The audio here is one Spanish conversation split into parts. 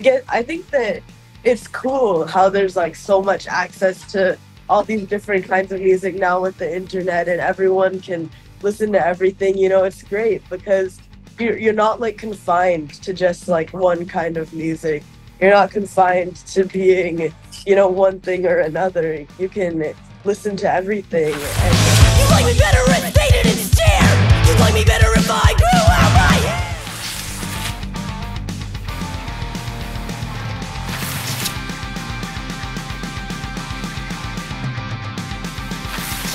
get I think that it's cool how there's like so much access to all these different kinds of music now with the internet and everyone can listen to everything you know it's great because you're, you're not like confined to just like one kind of music. You're not confined to being you know one thing or another. You can listen to everything and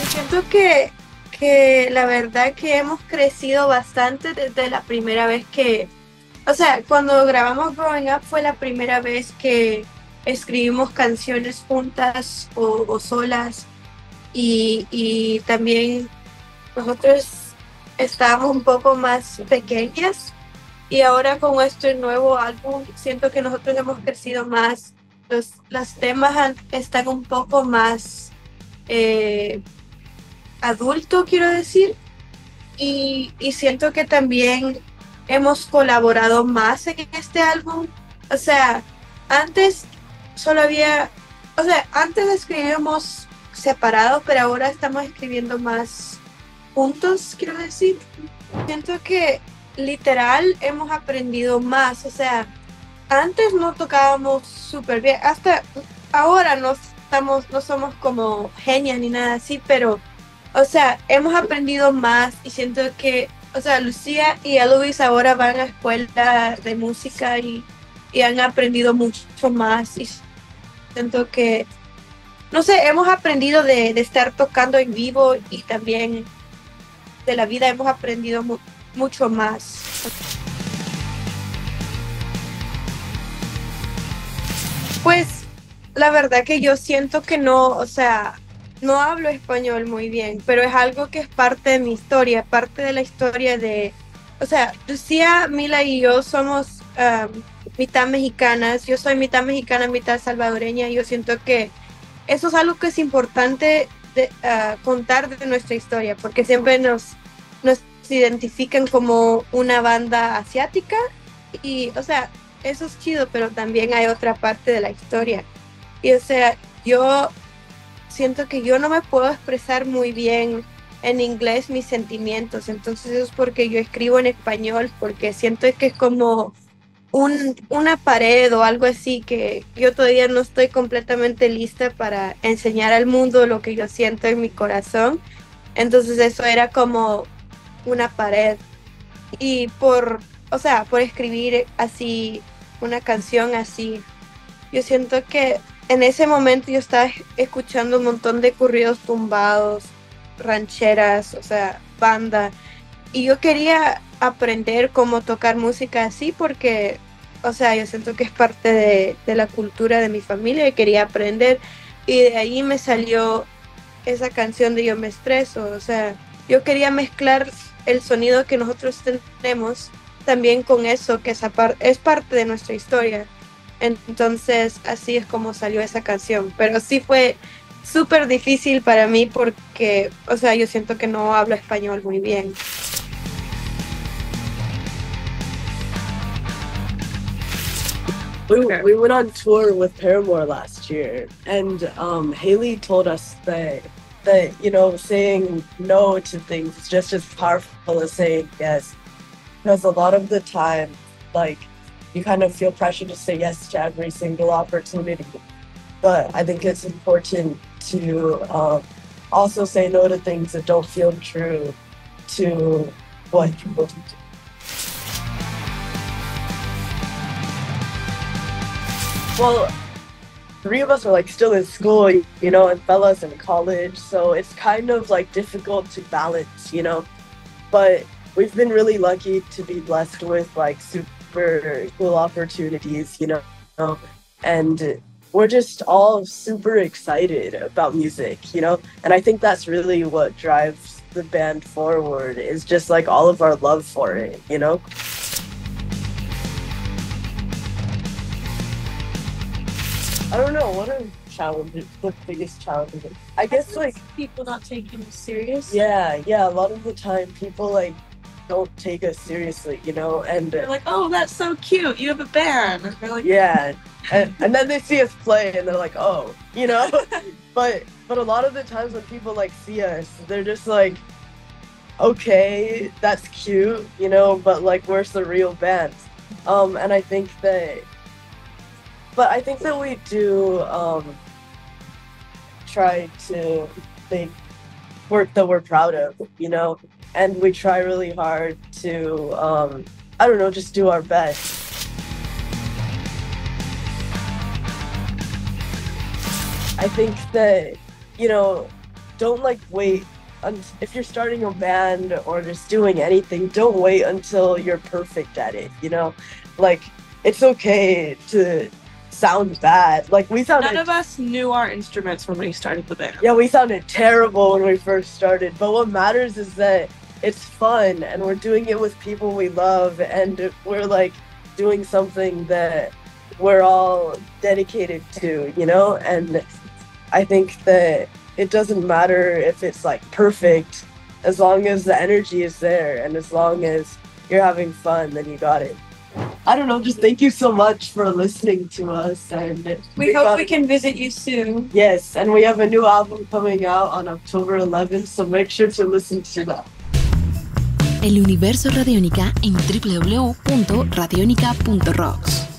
siento que, que la verdad que hemos crecido bastante desde la primera vez que, o sea, cuando grabamos Growing Up fue la primera vez que escribimos canciones juntas o, solas. Y, y también nosotros estábamos un poco más pequeñas y ahora con este nuevo álbum siento que nosotros hemos crecido más, los, los temas están un poco más... eh, adulto, quiero decir. Y, y siento que también hemos colaborado más en este álbum. O sea, antes solo había, o sea, antes escribíamos separados, pero ahora estamos escribiendo más juntos, quiero decir. Siento que literal hemos aprendido más. O sea, antes no tocábamos súper bien. Hasta ahora no estamos, no somos como genias ni nada así, pero o sea, hemos aprendido más y siento que, o sea, Lucía y Luis ahora van a escuela de música y, y han aprendido mucho más y siento que, no sé, hemos aprendido de, de estar tocando en vivo y también de la vida hemos aprendido mu- mucho más. Pues la verdad que yo siento que no, o sea, no hablo español muy bien, pero es algo que es parte de mi historia, parte de la historia de, o sea, Lucía, Mila y yo somos um, mitad mexicanas, yo soy mitad mexicana, mitad salvadoreña, y yo siento que eso es algo que es importante de, ah, contar de nuestra historia, porque siempre nos, nos identifican como una banda asiática, y, o sea, eso es chido, pero también hay otra parte de la historia. Y, o sea, yo siento que yo no me puedo expresar muy bien en inglés mis sentimientos, entonces es porque yo escribo en español, porque siento que es como un, una pared o algo así que yo todavía no estoy completamente lista para enseñar al mundo lo que yo siento en mi corazón. Entonces eso era como una pared. Y por, o sea, por escribir así una canción así, yo siento que en ese momento yo estaba escuchando un montón de corridos tumbados, rancheras, o sea, banda. Y yo quería aprender cómo tocar música así porque, o sea, yo siento que es parte de, la cultura de mi familia y quería aprender. Y de ahí me salió esa canción de Yo me estreso. O sea, yo quería mezclar el sonido que nosotros tenemos también con eso, que par- es parte de nuestra historia. Entonces, así es como salió esa canción. Pero sí fue súper difícil para mí porque, o sea, yo siento que no hablo español muy bien. We, we went on tour with Paramore last year, and um, Haley told us that that you know saying no to things is just as powerful as saying yes, because a lot of the time, like you kind of feel pressure to say yes to every single opportunity, but I think it's important to um, also say no to things that don't feel true to what you want to do. Well, three of us are like still in school, you know, and Bella's in college, so it's kind of like difficult to balance, you know. But we've been really lucky to be blessed with like super cool opportunities, you know, and we're just all super excited about music, you know, and I think that's really what drives the band forward is just like all of our love for it, you know. I don't know what are challenges. The biggest challenges. I guess like people not taking it serious. yeah, yeah. A lot of the time, people like don't take us seriously, you know, and They're like, oh, that's so cute. You have a band. And like, yeah, and, and then they see us play and they're like, oh, you know, but but a lot of the times when people like see us, they're just like, okay, that's cute, you know, but like, where's the real band? Um, and I think that, but I think that we do um, try to make work that we're proud of, you know, and we try really hard to, um, I don't know, just do our best. I think that, you know, don't like wait. If you're starting a band or just doing anything, don't wait until you're perfect at it, you know? Like, it's okay to sound bad. Like, we sounded. none of us knew our instruments when we started the band. Yeah, we sounded terrible when we first started, but what matters is that it's fun and we're doing it with people we love and we're like doing something that we're all dedicated to, you know? And I think that it doesn't matter if it's like perfect as long as the energy is there and as long as you're having fun, then you got it. I don't know, just thank you so much for listening to us and We hope got- we can visit you soon. Yes, and we have a new album coming out on October 11th, so make sure to listen to that. El universo Radiónica en www.radionica.rocks.